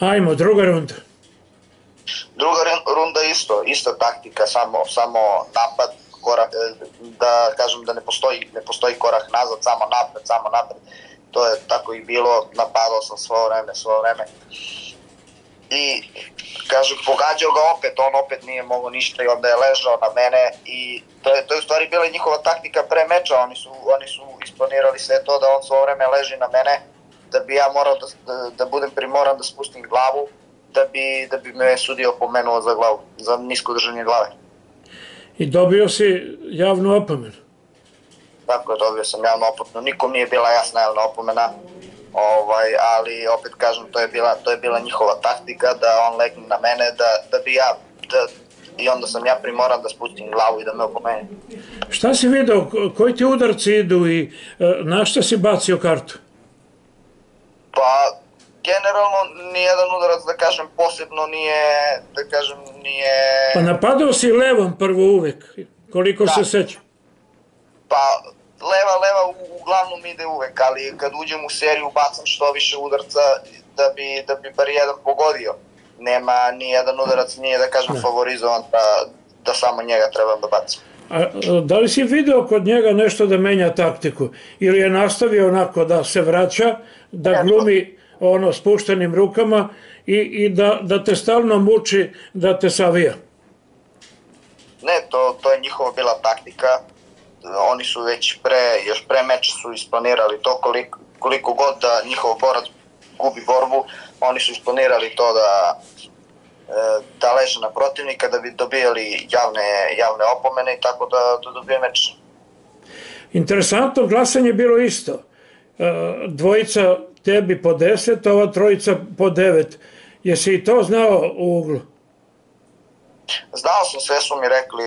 Ajmo, druga runda. Druga runda isto, ista taktika, samo, samo napad, korak, e, da kažem da ne postoji, ne postoji korak nazad, samo napred, samo napred. To je tako i bilo, napadao sam svo vreme, svo vreme. I kažem, pogađao ga opet, on opet nije mogao ništa i onda je ležao na mene i to je, to je u stvari bila njihova taktika pre meča, oni su, oni su isplanirali sve to da on svo vreme leži na mene, da bi ja morao da, da, da budem primoran da spustim glavu, da bi, da bi me sudio pomenuo za glavu, za nisko držanje glave. I dobio si javnu opomenu? Tako je, dobio sam javnu opomenu. Nikom nije bila jasna javna opomena, ovaj, ali opet kažem, to je bila, to je bila njihova taktika da on legne na mene, da, da bi ja, da, i onda sam ja primoran da spustim glavu i da me opomene. Šta si video, koji ti udarci idu i e, na šta si bacio kartu? Pa, generalno nijedan udarac da kažem posebno nije da kažem nije Pa napadao si levom prvo uvek koliko da. se seća Pa leva leva uglavnom ide uvek ali kad uđem u seriju bacam što više udarca da bi da bi bar jedan pogodio. Nema ni jedan udarac nije da kažem favorizovan da, da samo njega trebam da bacim A da li si video kod njega nešto da menja taktiku? Ili je nastavio onako da se vraća, da glumi ono spuštenim rukama i, i da, da te stalno muči da te savija. Ne, to, to je njihova bila taktika. Oni su već pre, još pre meča su isplanirali to koliko, koliko god da njihov borac gubi borbu, oni su isplanirali to da e, da leže na protivnika da bi dobijali javne, javne opomene i tako da, da dobije meč. Interesantno, glasanje je bilo isto. E, dvojica tebi po 10, ova trojica po 9. Jesi i to znao u uglu? Znao sam, sve su mi rekli